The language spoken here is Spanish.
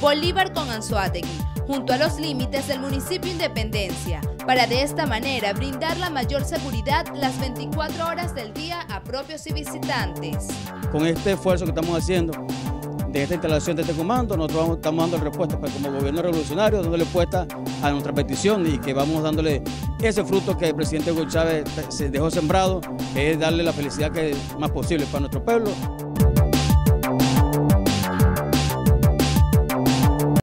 Bolívar con Anzuategui, junto a los límites del municipio Independencia, para de esta manera brindar la mayor seguridad las 24 horas del día a propios y visitantes. Con este esfuerzo que estamos haciendo, de esta instalación de este comando, nosotros estamos dando respuesta pues, como gobierno revolucionario, dándole respuesta a nuestra petición y que vamos dándole ese fruto que el presidente Hugo Chávez eh, se dejó sembrado, que es darle la felicidad que es más posible para nuestro pueblo.